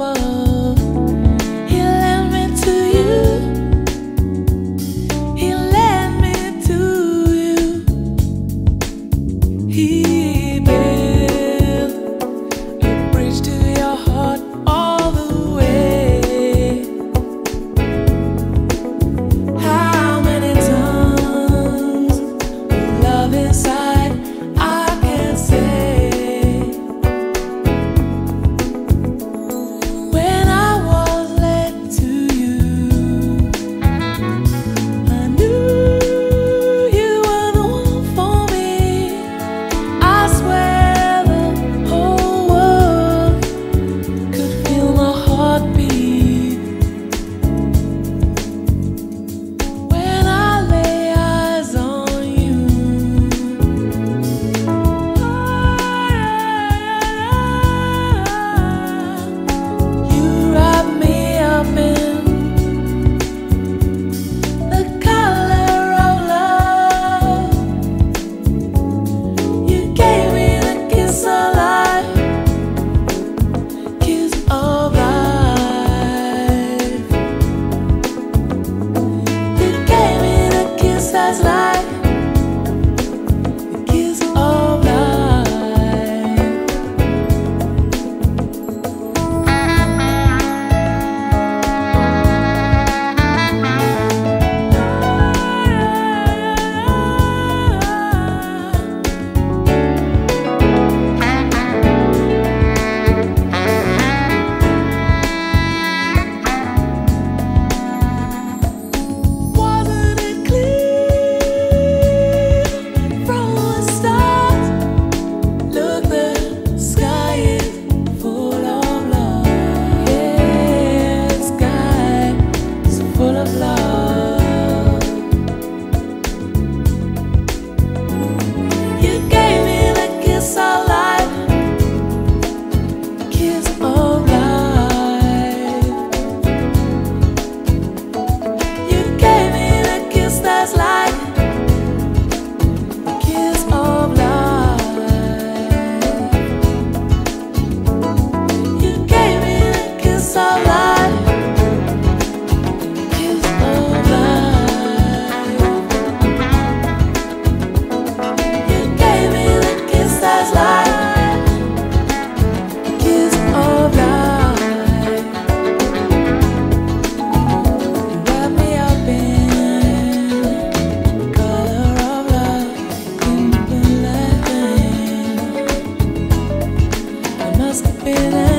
over. full of love. feeling